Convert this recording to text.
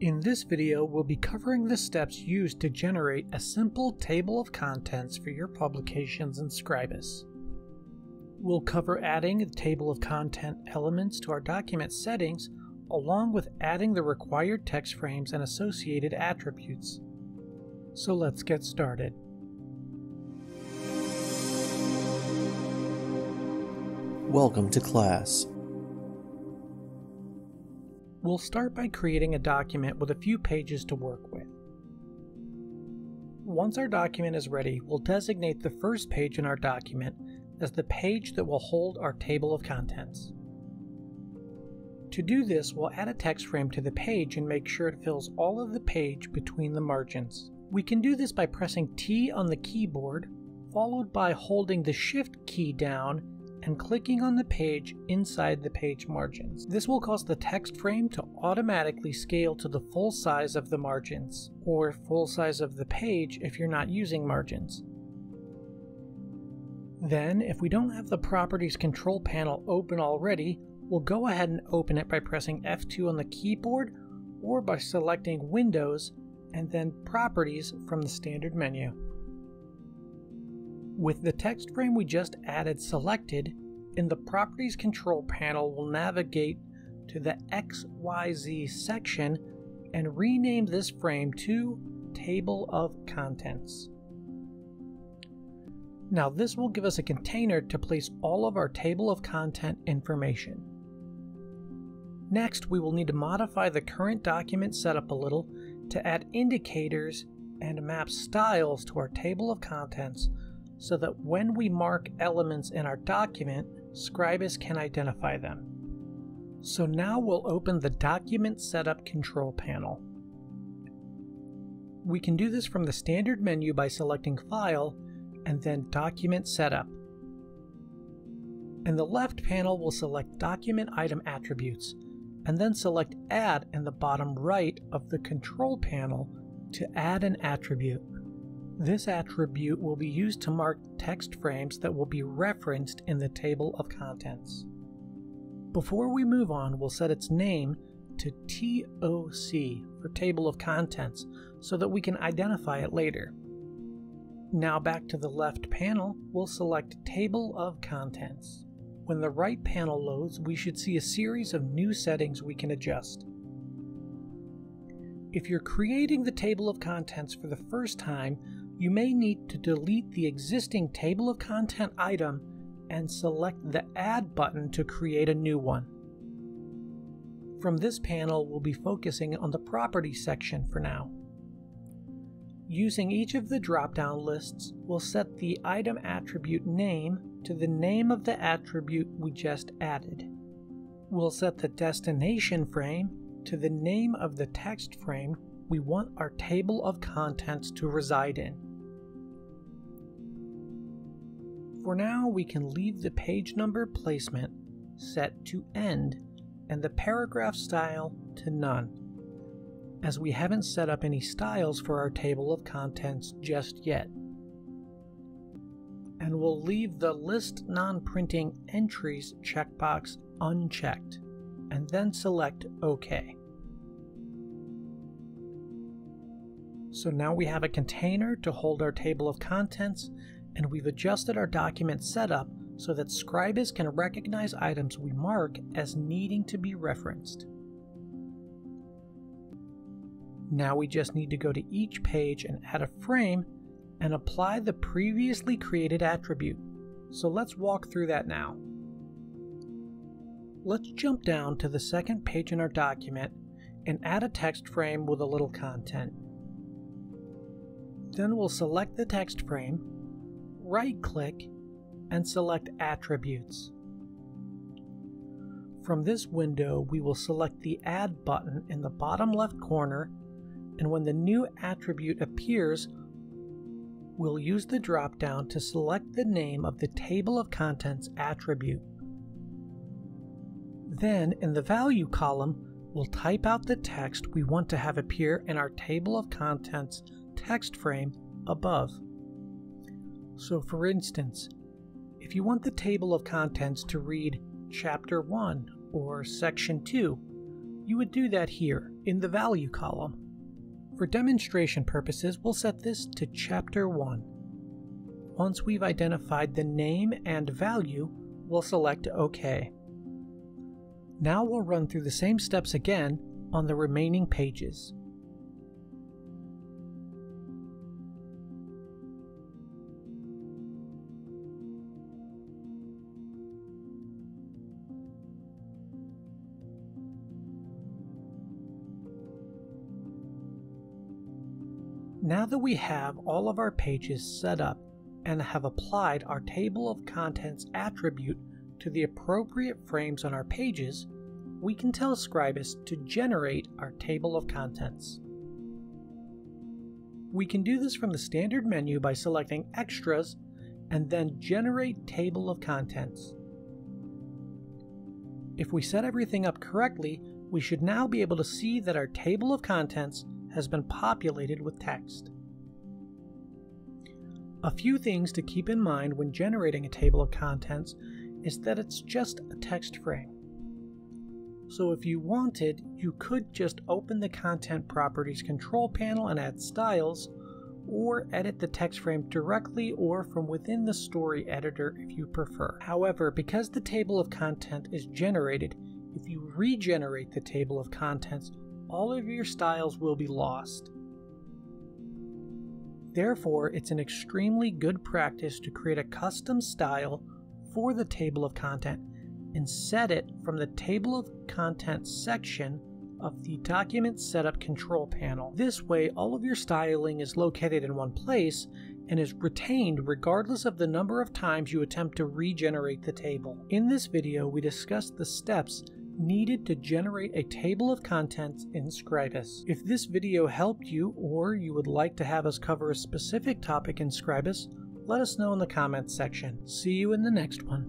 In this video, we'll be covering the steps used to generate a simple table of contents for your publications in Scribus. We'll cover adding the table of content elements to our document settings, along with adding the required text frames and associated attributes. So let's get started. Welcome to class. We'll start by creating a document with a few pages to work with. Once our document is ready, we'll designate the first page in our document as the page that will hold our table of contents. To do this, we'll add a text frame to the page and make sure it fills all of the page between the margins. We can do this by pressing T on the keyboard, followed by holding the Shift key down and clicking on the page inside the page margins. This will cause the text frame to automatically scale to the full size of the margins, or full size of the page if you're not using margins. Then, if we don't have the Properties control panel open already, we'll go ahead and open it by pressing F2 on the keyboard or by selecting Windows and then Properties from the standard menu. With the text frame we just added selected, in the Properties Control panel we'll navigate to the XYZ section and rename this frame to Table of Contents. Now this will give us a container to place all of our table of content information. Next, we will need to modify the current document setup a little to add indicators and map styles to our table of contents so that when we mark elements in our document, Scribus can identify them. So now we'll open the Document Setup control panel. We can do this from the standard menu by selecting File and then Document Setup. In the left panel, we'll select Document Item Attributes, and then select Add in the bottom right of the control panel to add an attribute. This attribute will be used to mark text frames that will be referenced in the table of contents. Before we move on, we'll set its name to TOC for Table of Contents so that we can identify it later. Now back to the left panel, we'll select Table of Contents. When the right panel loads, we should see a series of new settings we can adjust. If you're creating the table of contents for the first time, you may need to delete the existing table of content item and select the Add button to create a new one. From this panel, we'll be focusing on the Properties section for now. Using each of the drop-down lists, we'll set the item attribute name to the name of the attribute we just added. We'll set the destination frame to the name of the text frame we want our table of contents to reside in. For now, we can leave the page number placement set to end and the paragraph style to none, as we haven't set up any styles for our table of contents just yet. And we'll leave the List Non-Printing Entries checkbox unchecked, and then select OK. So now we have a container to hold our table of contents and we've adjusted our document setup so that Scribus can recognize items we mark as needing to be referenced. Now we just need to go to each page and add a frame and apply the previously created attribute. So let's walk through that now. Let's jump down to the second page in our document and add a text frame with a little content. Then we'll select the text frame right click and select Attributes. From this window, we will select the Add button in the bottom left corner, and when the new attribute appears, we'll use the drop down to select the name of the Table of Contents attribute. Then, in the Value column, we'll type out the text we want to have appear in our Table of Contents text frame above. So, for instance, if you want the table of contents to read Chapter 1 or Section 2, you would do that here. in the value column. For demonstration purposes, we'll set this to Chapter 1. Once we've identified the name and value, we'll select OK. Now we'll run through the same steps again on the remaining pages. Now that we have all of our pages set up and have applied our table of contents attribute to the appropriate frames on our pages, we can tell Scribus to generate our table of contents. We can do this from the standard menu by selecting Extras and then Generate Table of Contents. If we set everything up correctly, we should now be able to see that our table of contents has been populated with text. A few things to keep in mind when generating a table of contents is that it's just a text frame. So if you wanted, you could just open the Content Properties control panel and add styles, or edit the text frame directly or from within the story editor if you prefer. However, because the table of content is generated, if you regenerate the table of contents, all of your styles will be lost. Therefore, it's an extremely good practice to create a custom style for the table of content and set it from the table of contents section of the document setup control panel. This way, all of your styling is located in one place and is retained regardless of the number of times you attempt to regenerate the table. In this video, we discussed the steps needed to generate a table of contents in Scribus. If this video helped you or you would like to have us cover a specific topic in Scribus, let us know in the comments section. See you in the next one.